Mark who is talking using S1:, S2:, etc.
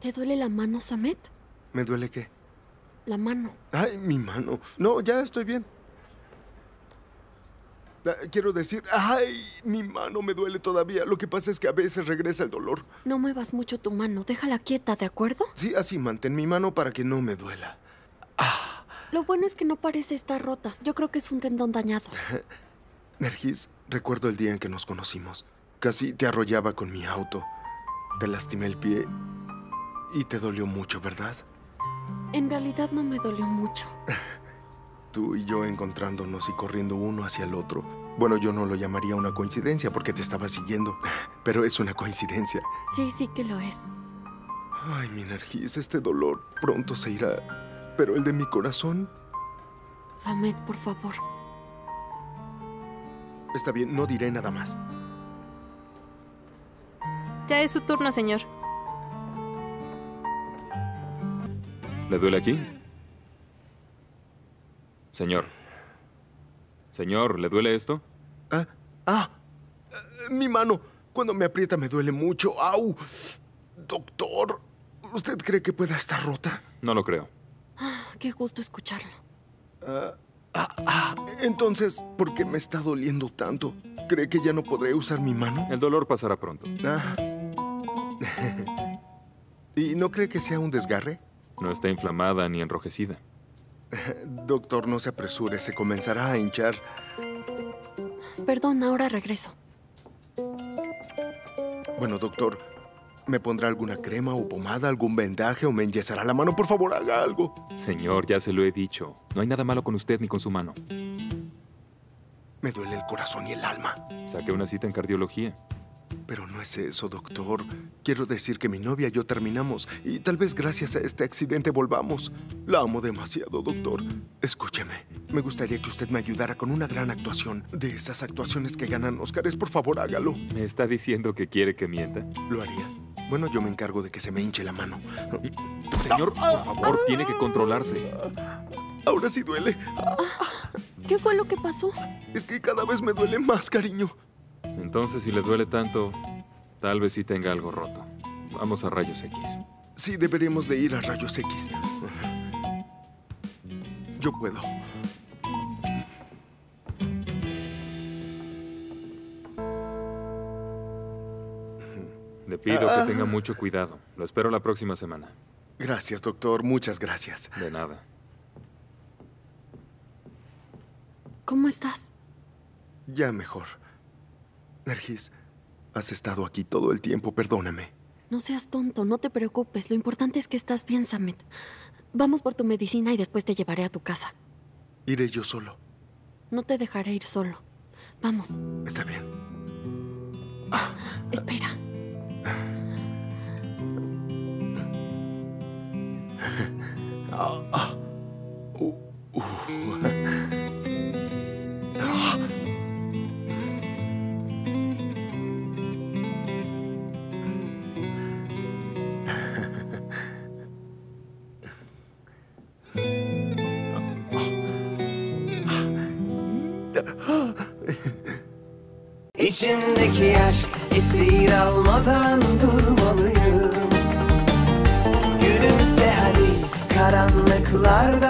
S1: ¿Te duele la mano, Samet?
S2: ¿Me duele qué?
S1: La mano.
S2: Ay, mi mano. No, ya estoy bien. Ah, Quiero decir, ay, mi mano me duele todavía. Lo que pasa es que a veces regresa el dolor.
S1: No muevas mucho tu mano. Déjala quieta, ¿de acuerdo?
S2: Sí, así mantén mi mano para que no me duela.
S1: Lo bueno es que no parece estar rota. Yo creo que es un tendón dañado.
S2: Nergis, recuerdo el día en que nos conocimos. Casi te arrollaba con mi auto. Te lastimé el pie y te dolió mucho, ¿verdad?
S1: En realidad no me dolió mucho.
S2: Tú y yo encontrándonos y corriendo uno hacia el otro. Bueno, yo no lo llamaría una coincidencia porque te estaba siguiendo, pero es una coincidencia.
S1: Sí, sí que lo es.
S2: Ay, mi Nergis, este dolor pronto se irá. Pero el de mi corazón
S1: Samet, por favor.
S2: está bien, no diré nada más.
S3: Ya es su turno, señor.
S4: ¿Le duele aquí? Señor. Señor, ¿le duele esto?
S2: Ah, ah, mi mano. Cuando me aprieta me duele mucho. ¡Au! Doctor, ¿usted cree que pueda estar rota?
S4: No lo creo.
S1: Ah, qué gusto escucharlo.
S2: Ah, ah, entonces, ¿por qué me está doliendo tanto? ¿Cree que ya no podré usar mi mano?
S4: El dolor pasará pronto.
S2: Ah. ¿Y no cree que sea un desgarre?
S4: No está inflamada ni enrojecida.
S2: Doctor, no se apresure, se comenzará a hinchar.
S1: Perdón, ahora regreso.
S2: Bueno, doctor, ¿me pondrá alguna crema o pomada, algún vendaje o me enyesará la mano? Por favor, haga algo.
S4: Señor, ya se lo he dicho. No hay nada malo con usted ni con su mano.
S2: Me duele el corazón y el alma.
S4: Saqué una cita en cardiología.
S2: Pero no es eso, doctor. Quiero decir que mi novia y yo terminamos y tal vez gracias a este accidente volvamos. La amo demasiado, doctor. Escúcheme, me gustaría que usted me ayudara con una gran actuación. De esas actuaciones que ganan Óscares, por favor, hágalo.
S4: ¿Me está diciendo que quiere que mienta?
S2: ¿Lo haría? Bueno, yo me encargo de que se me hinche la mano.
S4: Señor, por favor, tiene que controlarse.
S2: Ahora sí duele.
S1: ¿Qué fue lo que pasó?
S2: Es que cada vez me duele más, cariño.
S4: Entonces, si le duele tanto, tal vez sí tenga algo roto. Vamos a rayos X.
S2: Sí, deberíamos de ir a rayos X. Yo puedo.
S4: Le pido que tenga mucho cuidado. Lo espero la próxima semana.
S2: Gracias, doctor. Muchas gracias.
S4: De nada.
S1: ¿Cómo estás?
S2: Ya mejor. Nergis, has estado aquí todo el tiempo, perdóname.
S1: No seas tonto, no te preocupes. Lo importante es que estás bien, Samet. Vamos por tu medicina y después te llevaré a tu casa.
S2: Iré yo solo.
S1: No te dejaré ir solo. Vamos,
S2: Está bien.
S1: espera.
S2: Ah, ah. Uh, uh.
S5: İçimdeki aşk esir almadan durmalıyım. Gülümse hadi karanlıklardan çıkmalıyım